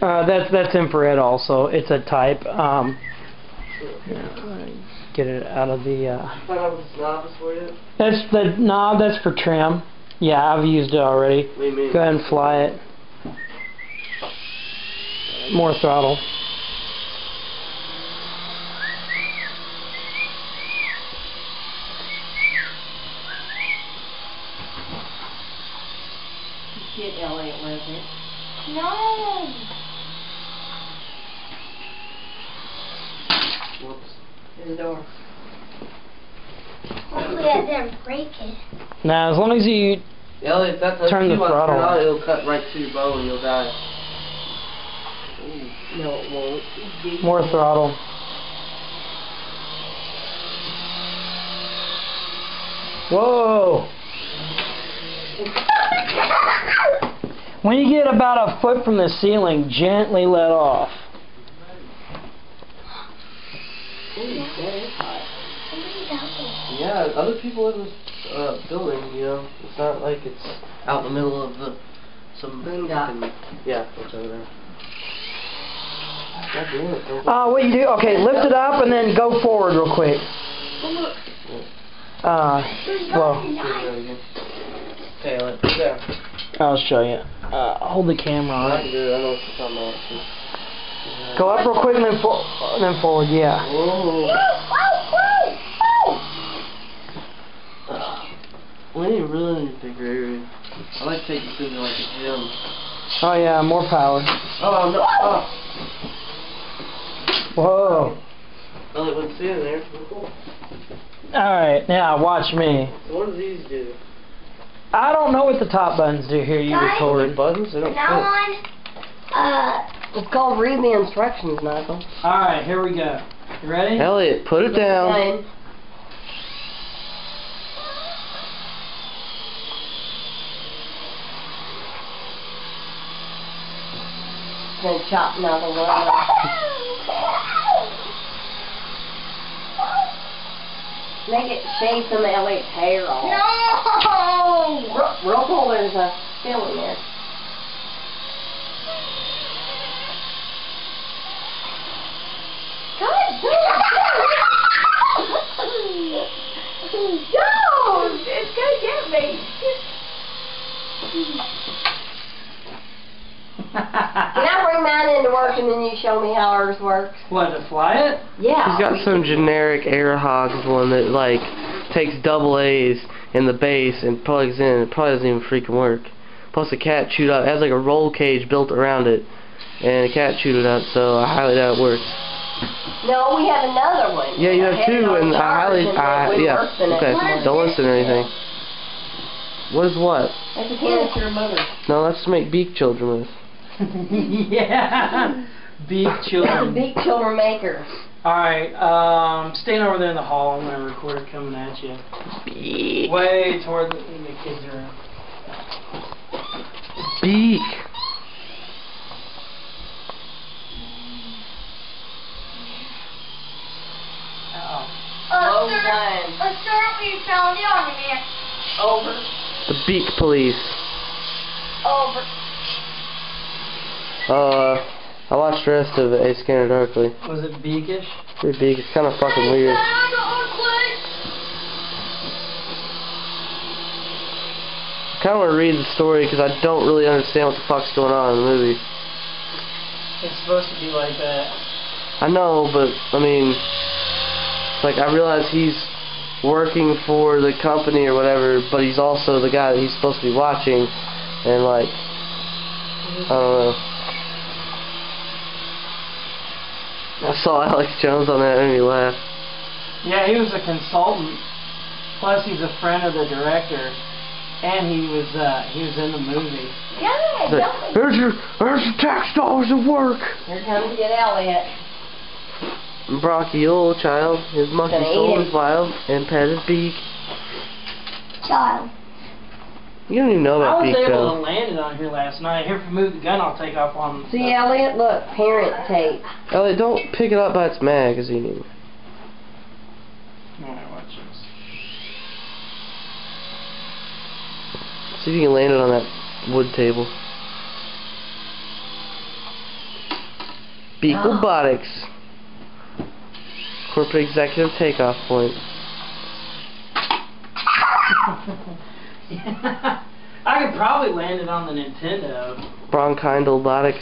Uh, that's that's infrared also. It's a type. Um, yeah, get it out of the. Uh, Find out what this knob is for yet? that's the knob. That's for trim. Yeah, I've used it already. What do you mean? Go ahead and fly it. More throttle. Get Elliot with it. No. There's the door. Hopefully I didn't break it. Now, as long as you Elliot, if that Turn the you, I turn throttle. on, it'll cut right to your bone and you'll die. No, it won't. More throttle. Whoa! When you get about a foot from the ceiling, gently let off. Ooh, that is hot. Somebody's out there. Yeah, other people in this uh, building, you know. It's not like it's out in the middle of the some Boondock. fucking- Yeah, what's over there. God damn don't Uh, what you do? Okay, lift it up and then go forward real quick. Oh, look. Uh, well, nothing do behind. that again. Okay, let put it down. I'll show you. Uh, hold the camera I on can do it. I know what you're talking about. Go up real quick and then, for- and then forward. Yeah. Whoa. Whoa, whoa, whoa. We need really need a bigger area. I like taking things like a gym. Oh yeah, more power. Oh no! Oh. Whoa. Well, it wouldn't see in there. Cool. All right, now watch me. What do these do? I don't know what the top buttons do here. You Guys? record. Buttons? They don't Now fit. on, uh, It's called read the instructions, Michael. All right, here we go. You ready? Elliot, put it down. Fine. Then chop another one off. Make it shave some Elliot's hair off. no. Ro- Roll there's a fill in there. God Don't! It's gonna get me. Can I bring mine into work and then you show me how ours works? what to fly it? Yeah. He's got some generic Air Hogs one that like takes double A's in the base and plugs in. It probably doesn't even freaking work. Plus the cat chewed up. It has like a roll cage built around it, and the cat chewed it up. So I highly doubt it works. No, we have another one. Yeah, you have two, and I highly, I yeah. work the next Okay, don't listen or anything. What is what? That's a canister motor. No, that's to make beak children with. yeah. Big That's a children. big children maker. All right, um, stand over there in the hall. I'm gonna record it coming at you. Beak. Way toward the, the kids are. Beak. Ow. Uh, Low sir, time. uh, sir, we found the argument. Over. The beak police. Over. Uh, I watched the rest of A Scanner Darkly. Was it beakish? Pretty big. It's kind of fucking weird. I kind of want to read the story because I don't really understand what the fuck's going on in the movie. It's supposed to be like that. I know, but I mean, like I realize he's working for the company or whatever, but he's also the guy that he's supposed to be watching, and like, I don't know. I saw Alex Jones on that and he laughed. Yeah, he was a consultant. Plus, he's a friend of the director, and he was uh, he was in the movie. Yeah, like, don't. there's your, there's your tax dollars at work. Here comes get Elliot. And Brocky, old child, his monkey Gonna eat soul is wild and pet his beak. Child. You don't even know I was beak able though. to land it on here last night. Here, if I move the gun, I'll take off on. See, Elliot, look, parent tape. Elliot, oh, don't pick it up by its magazine. Alright, watch this. See if you can land it on that wood table. Oh. Beaglebotics. Corporate executive takeoff point. I could probably land it on the Nintendo. Bronchindolbotics.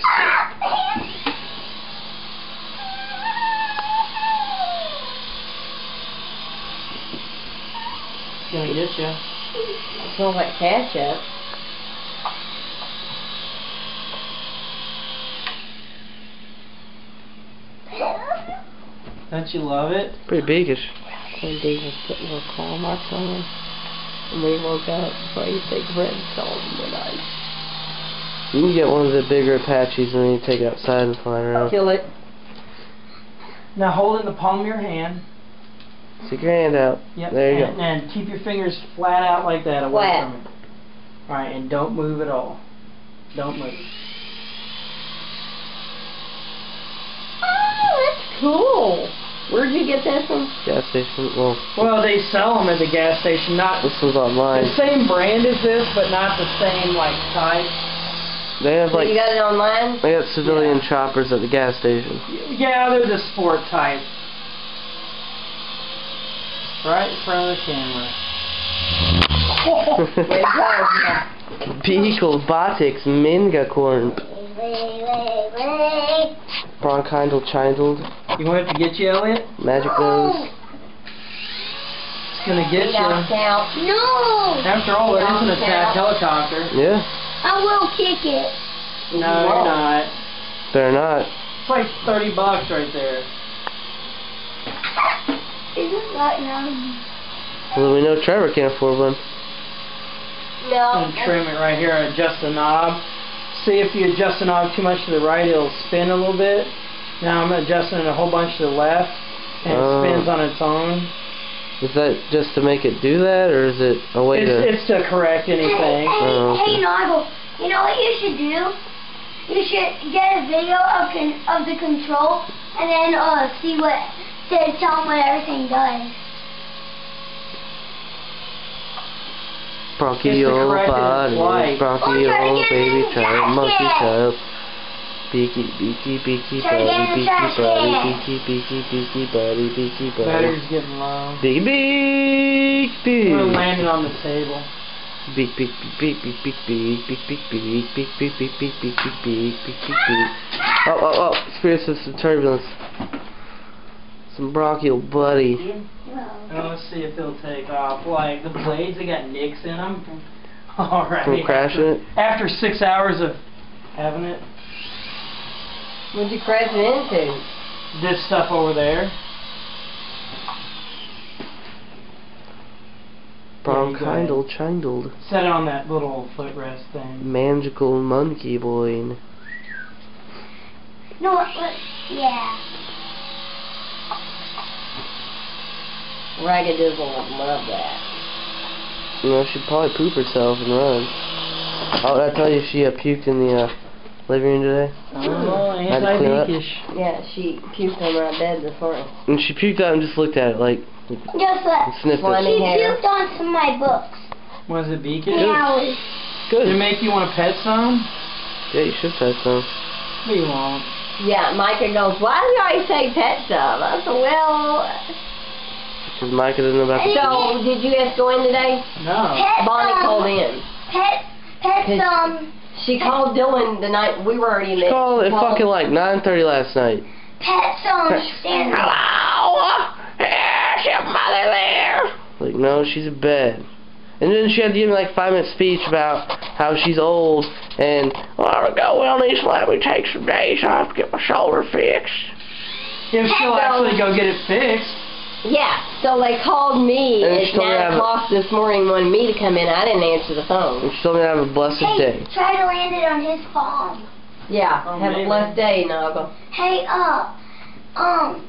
It's gonna get you. Smells like ketchup. Don't you love it? Pretty beakish. And Dave was putting little claw marks on him. And when he woke up, before he take red salt in the night. You can get one of the bigger Apaches and then you take it outside and fly around. Kill it. Now hold it in the palm of your hand. Stick your hand out. Yep. There you and, go. and keep your fingers flat out like that away Flat. from it. Alright, and don't move at all. Don't move. Oh, that's cool. Where'd you get that from? Gas station. Well, Well, they sell them at the gas station. Not this was online. the same brand as this, but not the same like size. They have So like you got it online? they got civilian Yeah. choppers at the gas station. Yeah, they're the sport type. Right in front of the camera. Way to go. Beaglebotics Mingacorn. Bronchindal chindled. You want it to get you, Elliot? Magic nose. It's gonna get Knocked you. out. No! After all, it is an attack helicopter. Yeah. I will kick it. No, you're not. They're not. It's like 30 bucks right there. Is it right now? Well, we know Trevor can't afford one. No. And trim it right here, adjust the knob. See if you adjust the knob too much to the right, it'll spin a little bit. Now I'm adjusting it a whole bunch to the left, and it Oh. spins on its own. Is that just to make it do that, or is it a way It's, to? it's to correct anything. hey, Oh, okay. hey, Naugle, you know what you should do? You should get a video of con of the control and then uh see what to tell them what everything does. Bronchial correct body, light. bronchial Oh, try to get baby it child, monkey basket. child. Beaky, beaky, beaky Try to get body, in the beaky body, basket. beaky, beaky, beaky body, beaky body. Battery's getting low. Beaky, beak, We're landing on the table. Beak, beak, beak, beak, beak, beak, beak, beak, beak, beak, beak, beak, beak, beak, beak, beak, beak, beak, beak, beak. Oh, oh, oh! Experiences some turbulence. Some bronchial buddy. Now let's see if it'll take off. Like the blades, they got nicks in them. Alright. From crashing it? After six hours of having it, What'd you crash it into? this stuff over there. There you go. Chindled. Set it on that little footrest thing. Magical monkey boy. No, what, what, yeah. Ragadizzle would love that. You know, she'd probably poop herself and run. Oh, did I tell you she uh, puked in the uh, living room today? Oh, Had to clean up. Yeah, she puked on my bed this morning. And she puked out and just looked at it like, Guess what? and sniffed Slimy it. She hair. puked on some of my books. Was it beakish? Yeah, it was Did it make you want to pet some? Yeah, you should pet some. But you won't. Yeah, Micah goes, why do you always say pet stuff? I said, well, Because Micah doesn't know about the so did you guys go in today? No. pet Bonnie some. called in. Pet, pet His- some, She called Dylan the night we were already in She called at called- fucking like 9.30 last night. pet some standard. Hello? Is your mother there? Like, no, she's in bed. And then she had to give me like five minute speech about how she's old and well, I go well needs to let me take some days off to get my shoulder fixed. If she'll actually go get it fixed. Yeah, so they called me And at she told me to 9 o'clock this morning, wanted me to come in. I didn't answer the And phone. she told me to have a blessed Hey, day. try to land it on his palm. Yeah, Oh, have maybe. a blessed day, Naugle. Hey, uh, um,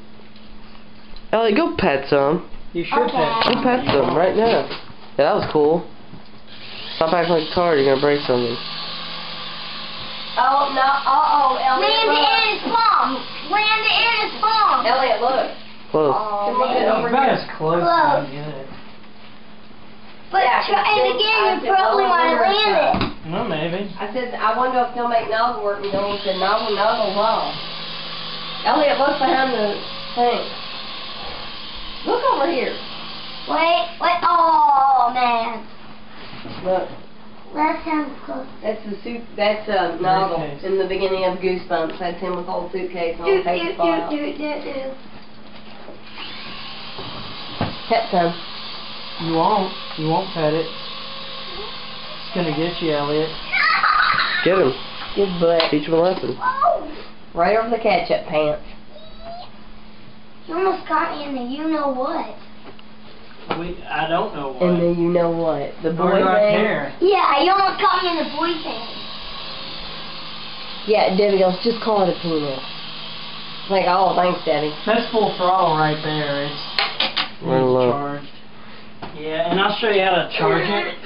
Ellie, go pet some. You should Okay. pet Go some. pet some right now. Yeah, that was cool. Stop acting like a card, you're gonna break something. Oh, no, uh-oh, Elliot, land Elliot, it in his palm. Land it in his palm. Elliot, look. Close. Can we get Yeah, over about as close Close. as I get it. But Yeah, try, I and again, you said probably all want to land stuff. it. Well, maybe. I said, I wonder if they'll make Naugle work, and Dylan said, Naugle, Naugle, well. Elliot, look behind the thing. Look over here. Wait, wait. Oh man. Look, Left hand close. that's the suit. That's uh, Naugle Suitcase. in the beginning of Goosebumps. That's him with the whole suitcase and all Do the do paper do file. do do do. Pet time. You won't. You won't pet it. It's gonna get you, Elliot. Get him. Good butt. Teach him a lesson. Oh, Right over the ketchup pants. you almost got me in the you know what. We, I don't know what. And then you know what? The boy Nor do I thing. care. Yeah, you almost caught me in the boy thing. Yeah, Debbie goes, just call it a penis. Like, oh, thanks, Debbie. That's full throttle right there. It's Run low. Yeah, and I'll show you how to charge it.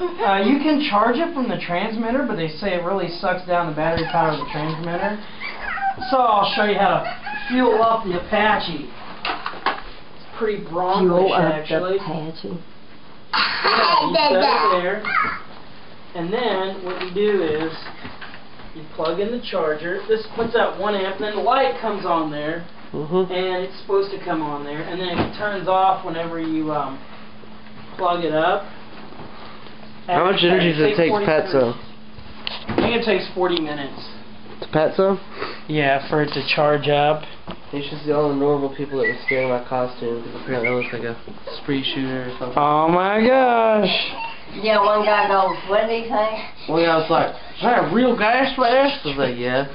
Uh, you can charge it from the transmitter, but they say it really sucks down the battery power of the transmitter. So I'll show you how to fuel up the Apache. It's pretty bronchish, Fuel up actually. the Apache. Yeah, you set it there, and then what you do is you plug in the charger. This puts out one amp, and then the light comes on there, Mm-hmm. and it's supposed to come on there, and then it turns off whenever you um, plug it up. How much energy does it take to 40 pet minutes. I think it takes 40 minutes. To pet some? Yeah, for it to charge up. You should see all the normal people that were staring at my costume because apparently I look like a spree shooter or something. Oh my gosh! Yeah, one guy goes, what did he say? One guy was like, "Is that a real gas mask?" I was like, "Yeah."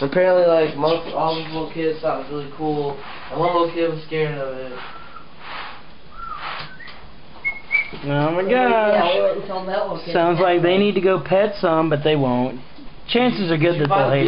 Apparently, like most all these little kids thought it was really cool, and one little kid was scared of it. Oh my Yeah, gosh! went and told that little kid. Sounds like they need to go pet some, but they won't. Chances are good that they'll the hate